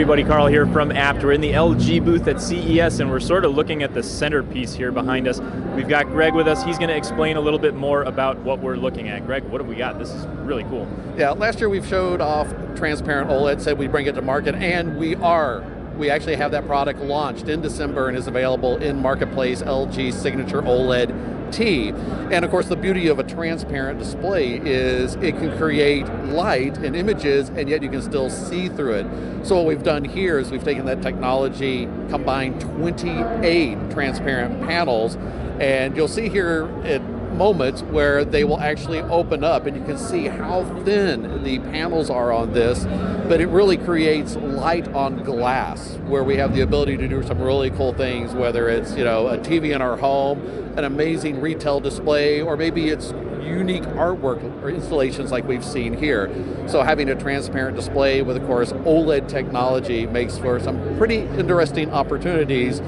everybody, Carl here from Abt. We're in the LG booth at CES and we're sort of looking at the centerpiece here behind us. We've got Greg with us. He's going to explain a little bit more about what we're looking at. Greg, what have we got? This is really cool. Yeah, last year we've showed off transparent OLED, said we'd bring it to market, and we are. We actually have that product launched in December and is available in Marketplace LG Signature OLED And of course, the beauty of a transparent display is it can create light and images, and yet you can still see through it. So what we've done here is we've taken that technology, combined 28 transparent panels, and you'll see here at moments where they will actually open up and you can see how thin the panels are on this, but it really creates light on glass where we have the ability to do some really cool things, whether it's you know a TV in our home, an amazing retail display, or maybe it's unique artwork or installations like we've seen here. So having a transparent display with of course OLED technology makes for some pretty interesting opportunities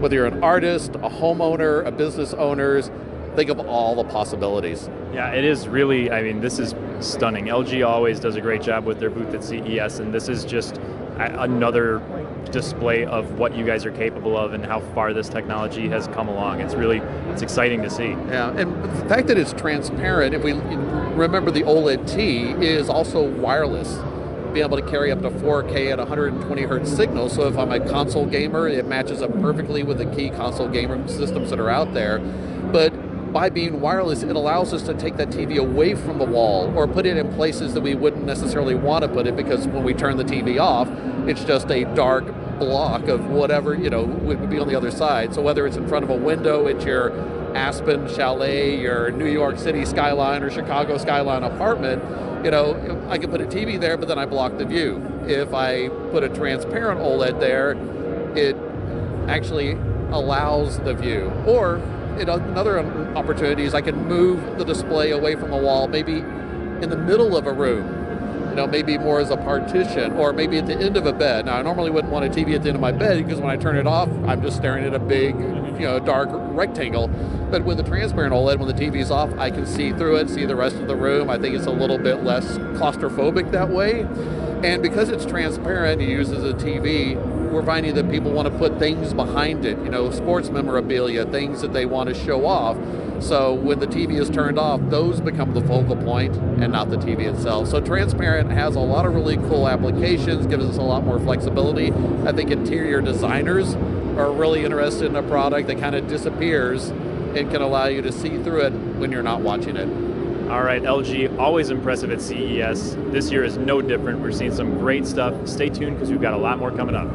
whether you're an artist, a homeowner, a business owners, think of all the possibilities. Yeah, it is really, I mean, this is stunning. LG always does a great job with their booth at CES, and this is just another display of what you guys are capable of and how far this technology has come along. It's really, it's exciting to see. Yeah, and the fact that it's transparent, if we remember the OLED T, is also wireless be able to carry up to 4K at 120 hertz signal. So if I'm a console gamer, it matches up perfectly with the key console gamer systems that are out there. But by being wireless, it allows us to take that TV away from the wall or put it in places that we wouldn't necessarily want to put it because when we turn the TV off, it's just a dark block of whatever, you know, would be on the other side. So whether it's in front of a window, it's your Aspen chalet, your New York City skyline or Chicago skyline apartment, you know, I can put a TV there, but then I block the view. If I put a transparent OLED there, it actually allows the view. Or know, another opportunity is I can move the display away from the wall, maybe in the middle of a room, know, maybe more as a partition, or maybe at the end of a bed. Now, I normally wouldn't want a TV at the end of my bed because when I turn it off, I'm just staring at a big, you know, dark rectangle. But with a transparent OLED, when the TV's off, I can see through it, see the rest of the room. I think it's a little bit less claustrophobic that way. And because it's transparent, it uses a TV, we're finding that people want to put things behind it, you know, sports memorabilia, things that they want to show off. So when the TV is turned off, those become the focal point and not the TV itself. So transparent has a lot of really cool applications, gives us a lot more flexibility. I think interior designers are really interested in a product that kind of disappears and can allow you to see through it when you're not watching it. All right, LG, always impressive at CES. This year is no different. We're seeing some great stuff. Stay tuned because we've got a lot more coming up.